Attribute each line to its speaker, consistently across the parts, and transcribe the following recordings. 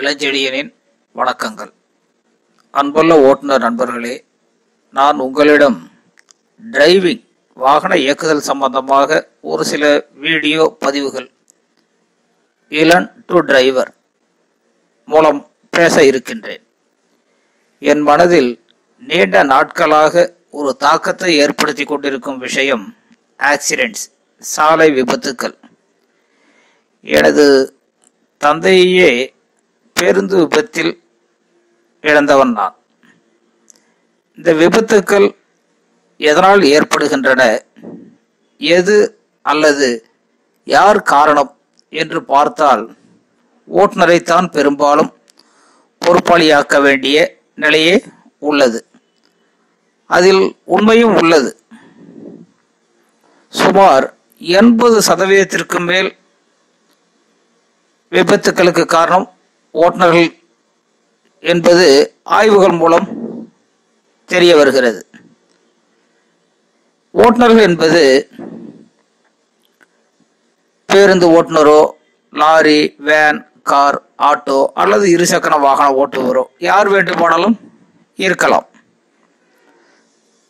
Speaker 1: இளஞ்செடியனின் வணக்கங்கள். அன்புள்ள ஓட்டுநர் நண்பர்களே நான் உங்களிடம் டிரைவிங் வாகன இயக்குதல் சம்பந்தமாக ஒரு சில வீடியோ பதிவுகள் இளன் டு டிரைவர் மூலம் பேச இருக்கின்றேன். என் மனதில் நீண்ட நாட்களாக ஒரு தாக்கத்தை ஏற்படுத்தி கொண்டிருக்கும் விஷயம் ஆக்சிடென்ட்ஸ் சாலை விபத்துக்கள். எனது தந்தையே பேருந்து விபத்தில் இழந்தவன் நான். இந்த விபத்துக்கள் எதனால் ஏற்படுகின்றன? எது அல்லது யார் காரணம் என்று பார்த்தால் ஓட்டுநரைத்தான் பெரும்பாலும் பொறுப்பாளியாக்க வேண்டிய நிலையே உள்ளது. அதில் உண்மையும் உள்ளது. சுமார் எண்பது சதவீதத்திற்கு மேல் விபத்துக்களுக்கு காரணம் ஓட்டுநர்கள் என்பது ஆய்வுகள் மூலம் தெரிய வருகிறது. ஓட்டுநர்கள் என்பது பேருந்து ஓட்டுநரோ லாரி வேன் கார் ஆட்டோ அல்லது இருசக்கர வாகனம் ஓட்டுவரோ யார் வேண்டுமானாலும் இருக்கலாம்.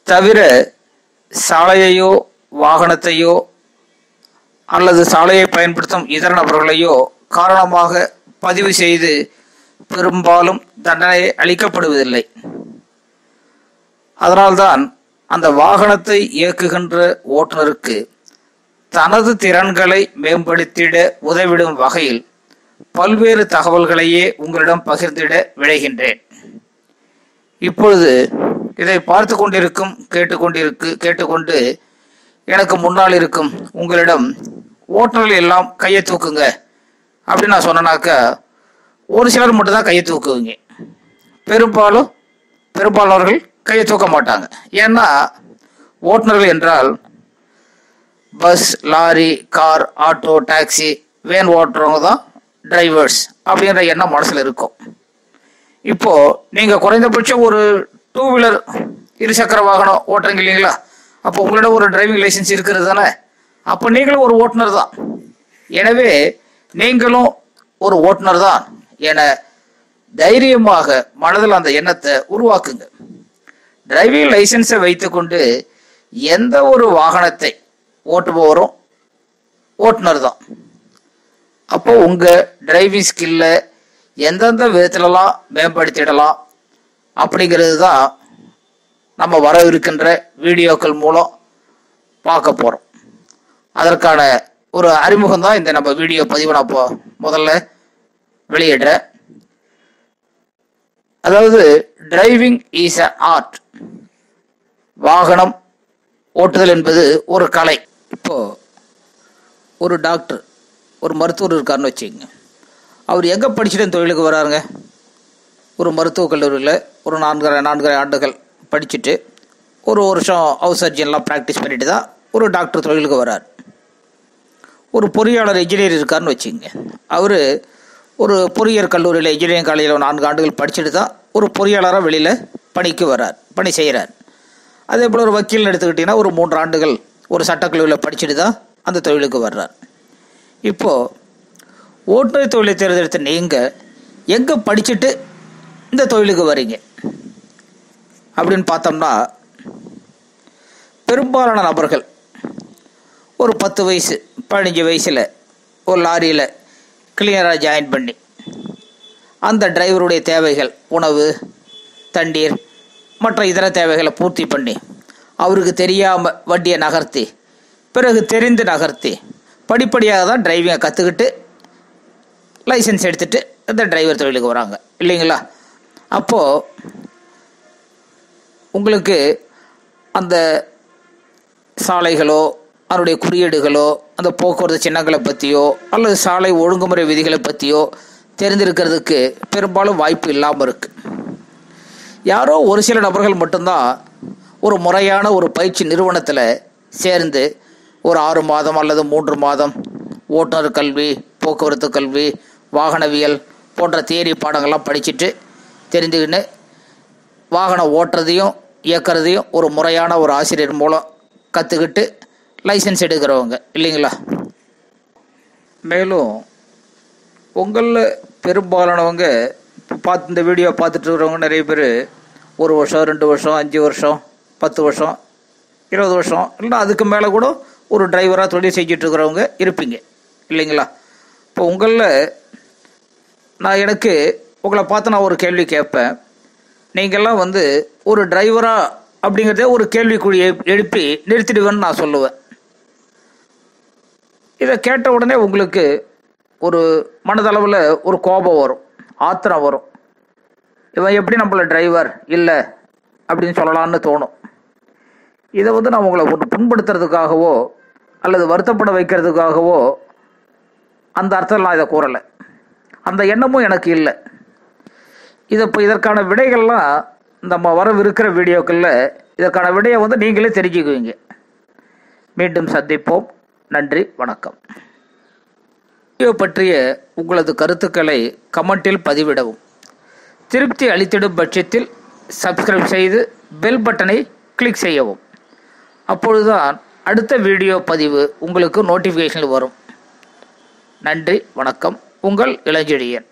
Speaker 1: தவிர சாலையையோ வாகனத்தையோ அல்லது சாலையை பயன்படுத்தும் இதர நபர்களையோ காரணமாக பதிவு செய்து பெரும்பாலும் தண்டனை அளிக்கப்படுவதில்லை. அதனால்தான் அந்த வாகனத்தை இயக்குகின்ற ஓட்டுநருக்கு தனது திறன்களை மேம்படுத்திட உதவிடும் வகையில் பல்வேறு தகவல்களையே உங்களிடம் பகிர்ந்திட விளைகின்றேன் இப்பொழுது இதை பார்த்து கொண்டிருக்கும் கேட்டுக்கொண்டிருக்கு கேட்டுக்கொண்டு எனக்கு முன்னால் இருக்கும் உங்களிடம் ஓட்டுநர்கள் எல்லாம் கையை தூக்குங்க. அப்படின்னு நான் சொன்னனாக்கா ஒரு சிலர் மட்டும்தான் கையை தூக்குவீங்க. பெரும்பாலும் பெரும்பாலானவர்கள் கையை தூக்க மாட்டாங்க. ஏன்னா ஓட்டுநர்கள் என்றால் bus lorry car auto taxi van ஓட்டுறவங்க தான் டிரைவர்ஸ் அப்படின்ற எண்ணம் மனசில் இருக்கும். இப்போது நீங்கள் குறைந்தபட்சம் ஒரு டூ வீலர் இருசக்கர வாகனம் ஓட்டுறீங்க இல்லைங்களா? அப்போ உங்களிடம் ஒரு டிரைவிங் லைசன்ஸ் இருக்கிறது தானே? அப்போ நீங்களும் ஒரு ஓட்டுநர் தான். எனவே நீங்களும் ஒரு ஓட்டுநர் தான் என தைரியமாக மனதில் அந்த எண்ணத்தை உருவாக்குங்க. டிரைவிங் லைசன்ஸை வைத்துக்கொண்டு எந்த ஒரு வாகனத்தை ஓட்டுபவரும் ஓட்டுநர் தான் அப்போ உங்கள் டிரைவிங் ஸ்கில்ல எந்தெந்த விதத்திலலாம் மேம்படுத்திடலாம் அப்படிங்கிறது தான் நம்ம வர இருக்கின்ற வீடியோக்கள் மூலம் பார்க்க போகிறோம் அதற்கான ஒரு அறிமுகம் தான் இந்த நம்ம வீடியோ பதிவு நான் இப்போ முதல்ல வெளியிடுறேன். அதாவது டிரைவிங் இஸ் அ ஆர்ட் வாகனம் ஓட்டுதல் என்பது ஒரு கலை. இப்போ ஒரு டாக்டர் ஒரு மருத்துவர் இருக்காருன்னு வச்சுக்கோங்க. அவர் எங்கே படிச்சுட்டு தொழிலுக்கு வராருங்க? ஒரு மருத்துவக் கல்லூரியில் ஒரு நான்கரை நான்கரை ஆண்டுகள் படிச்சுட்டு ஒரு வருஷம் ஹவுஸ் சர்ஜன்லாம் ப்ராக்டிஸ் பண்ணிட்டு தான் ஒரு டாக்டர் தொழிலுக்கு வரார். ஒரு பொறியாளர் இன்ஜினியர் இருக்காருன்னு வச்சுக்கோங்க. அவர் ஒரு பொறியியல் கல்லூரியில் இன்ஜினியரிங் காலேஜில் நான்கு ஆண்டுகள் படிச்சுட்டு தான் ஒரு பொறியாளராக வெளியில் பணிக்கு வரார் பணி செய்கிறார் அதே போல் ஒரு வக்கீல்னு எடுத்துக்கிட்டிங்கன்னா ஒரு மூன்று ஆண்டுகள் ஒரு சட்டக்கல்லூரியில் படிச்சுட்டு தான் அந்த தொழிலுக்கு வர்றார். இப்போது ஓட்டுநர் தொழிலை தேர்ந்தெடுத்த நீங்கள் எங்கே படிச்சுட்டு இந்த தொழிலுக்கு வரீங்க? அப்படின்னு பார்த்தோம்னா பெரும்பாலான நபர்கள் ஒரு பத்து வயசு பதினஞ்சு வயசில் ஒரு லாரியில் கிளீனராக ஜாயின் பண்ணி அந்த டிரைவருடைய தேவைகள் உணவு தண்ணீர் மற்ற இதர தேவைகளை பூர்த்தி பண்ணி அவருக்கு தெரியாமல் வண்டியை நகர்த்தி பிறகு தெரிந்து நகர்த்தி படிப்படியாக தான் டிரைவிங்கை கற்றுக்கிட்டு லைசன்ஸ் எடுத்துகிட்டு அந்த டிரைவர் தொழிலுக்கு வராங்க. இல்லைங்களா? அப்போது உங்களுக்கு அந்த சாலைகளோ அதனுடைய குறியீடுகளோ அந்த போக்குவரத்து சின்னங்களை பற்றியோ அல்லது சாலை ஒழுங்குமுறை விதிகளை பற்றியோ தெரிந்திருக்கிறதுக்கு பெரும்பாலும் வாய்ப்பு இல்லாமல் இருக்குது யாரோ ஒரு சில நபர்கள் மட்டும்தான் ஒரு முறையான ஒரு பயிற்சி நிறுவனத்தில் சேர்ந்து ஒரு ஆறு மாதம் அல்லது மூன்று மாதம் ஓட்டுநர் கல்வி போக்குவரத்து கல்வி வாகனவியல் போன்ற தியரி பாடங்கள்லாம் படிச்சுட்டு தெரிஞ்சுக்கின்னு வாகனம் ஓட்டுறதையும் இயக்கிறதையும் ஒரு முறையான ஒரு ஆசிரியர் மூலம் கற்றுக்கிட்டு லைசன்ஸ் எடுக்கிறவங்க இல்லைங்களா? மேலும் உங்களில் பெரும்பாலானவங்க பார்த்து இந்த வீடியோ பார்த்துட்டு இருக்கிறவங்க நிறைய பேர் ஒரு வருஷம் ரெண்டு வருஷம் அஞ்சு வருஷம் பத்து வருஷம் இருபது வருஷம் இல்லை அதுக்கு மேலே கூட ஒரு டிரைவராக தொழில் செஞ்சுட்டு இருக்கிறவங்க இருப்பீங்க இல்லைங்களா? இப்போ உங்களில் நான் எனக்கு உங்களை பார்த்து நான் ஒரு கேள்வி கேட்பேன். நீங்கள்லாம் வந்து ஒரு டிரைவராக அப்படிங்கிறதே ஒரு கேள்விக்குழியை எழுப்பி நிறுத்திடுவேன்னு நான் சொல்லுவேன். இதை கேட்ட உடனே உங்களுக்கு ஒரு மனதளவில் ஒரு கோபம் வரும் ஆத்திரம் வரும். இவன் எப்படி நம்மள டிரைவர் இல்லை அப்படின்னு சொல்லலாம்னு தோணும். இதை வந்து நான் உங்களை ஒன்று புண்படுத்துறதுக்காகவோ அல்லது வருத்தப்பட வைக்கிறதுக்காகவோ அந்த அர்த்தத்தில் நான் இதை கூறலை. அந்த எண்ணமும் எனக்கு இல்லை. இதை இப்போ இதற்கான விடைகள்லாம் நம்ம வரவிருக்கிற வீடியோக்களில் இதற்கான விடையை வந்து நீங்களே தெரிஞ்சுக்குவீங்க. மீண்டும் சந்திப்போம். நன்றி வணக்கம். வீடியோ பற்றிய உங்களது கருத்துக்களை கமெண்டில் பதிவிடவும். திருப்தி அளித்திடும் பட்சத்தில் சப்ஸ்கிரைப் செய்து பெல் பட்டனை கிளிக் செய்யவும். அப்பொழுதுதான் அடுத்த வீடியோ பதிவு உங்களுக்கு நோட்டிஃபிகேஷன் வரும். நன்றி வணக்கம். உங்கள் இளஞ்செழியன்.